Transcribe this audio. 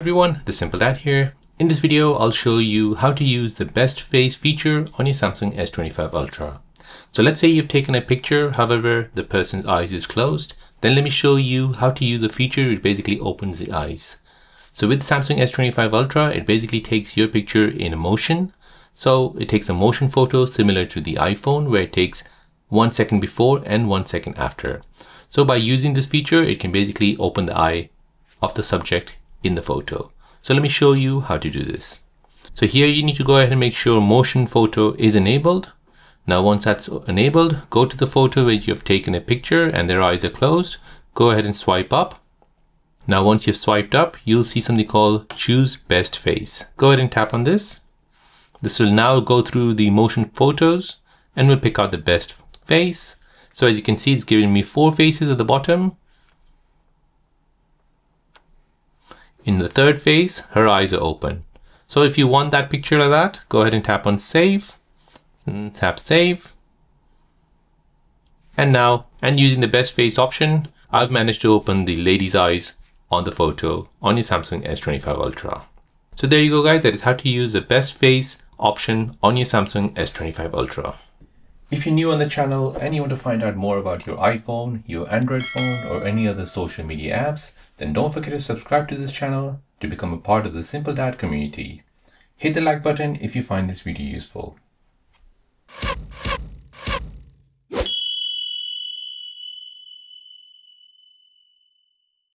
everyone, the Simple Dad here. In this video, I'll show you how to use the best face feature on your Samsung S25 Ultra. So let's say you've taken a picture, however, the person's eyes is closed. Then let me show you how to use a feature which basically opens the eyes. So with Samsung S25 Ultra, it basically takes your picture in a motion. So it takes a motion photo similar to the iPhone where it takes one second before and one second after. So by using this feature, it can basically open the eye of the subject in the photo. So let me show you how to do this. So here you need to go ahead and make sure motion photo is enabled. Now once that's enabled, go to the photo where you have taken a picture and their eyes are closed. Go ahead and swipe up. Now once you've swiped up, you'll see something called choose best face. Go ahead and tap on this. This will now go through the motion photos and will pick out the best face. So as you can see, it's giving me four faces at the bottom In the third phase, her eyes are open. So if you want that picture like that, go ahead and tap on save, and tap save. And now, and using the best face option, I've managed to open the lady's eyes on the photo on your Samsung S25 Ultra. So there you go guys, that is how to use the best face option on your Samsung S25 Ultra. If you're new on the channel and you want to find out more about your iPhone, your Android phone or any other social media apps, then don't forget to subscribe to this channel to become a part of the Simple Dad community. Hit the like button if you find this video useful.